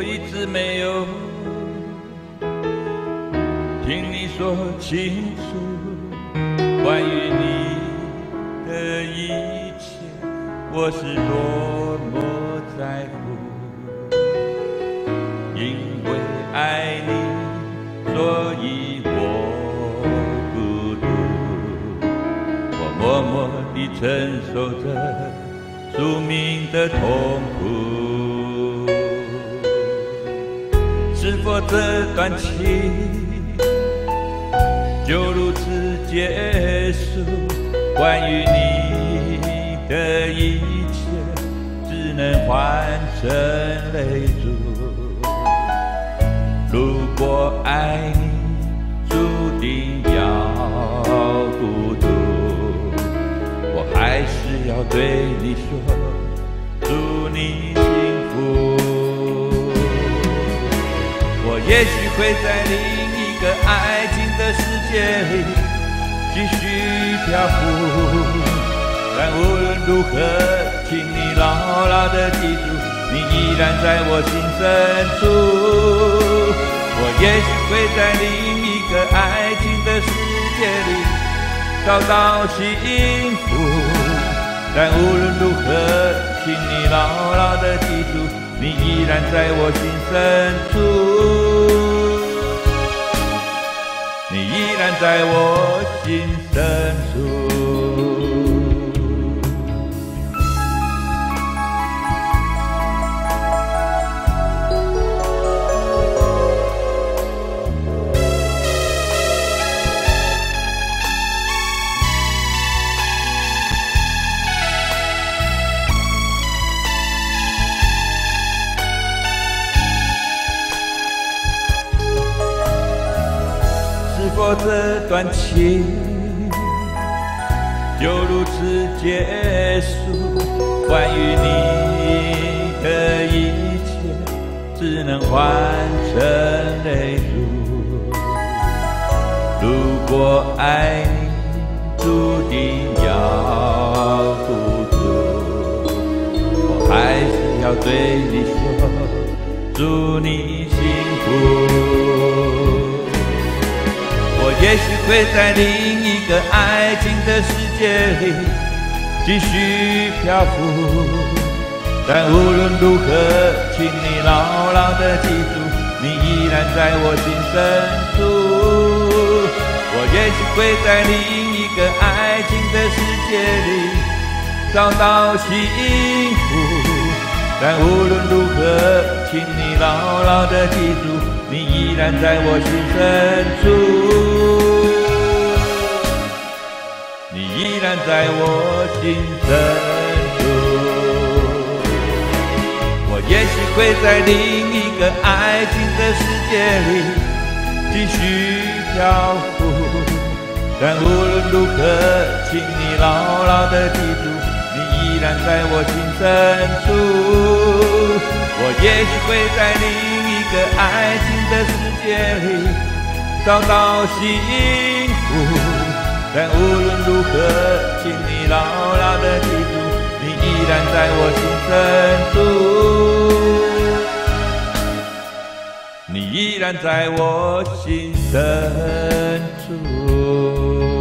我一直没有听你说清楚关于你的一切，我是多么在乎，因为爱你，所以我孤独，我默默地承受着宿命的痛苦。否这段情就如此结束？关于你的一切，只能换成泪珠。如果爱你注定要孤独，我还是要对你说，也许会在另一个爱情的世界里继续漂浮，但无论如何，请你牢牢地记住，你依然在我心深处。我也许会在另一个爱情的世界里找到幸福，但无论如何，请你牢牢地记住，你依然在我心深处，你依然在我心深处。是否这段情就如此结束？关于你的一切，只能换成泪珠。如果爱你注定要孤独，我还是要对你说，祝你幸福。也许会在另一个爱情的世界里继续漂浮，但无论如何，请你牢牢地记住，你依然在我心深处。我也许会在另一个爱情的世界里找到幸福，但无论如何，请你牢牢地记住，你依然在我心深处，依然在我心深处。我也许会在另一个爱情的世界里继续漂浮，但无论如何，请你牢牢地记住，你依然在我心深处。我也许会在另一个爱情的世界里找到幸福，但无论如何请你牢牢的记住你依然在我心深处。你依然在我心深处。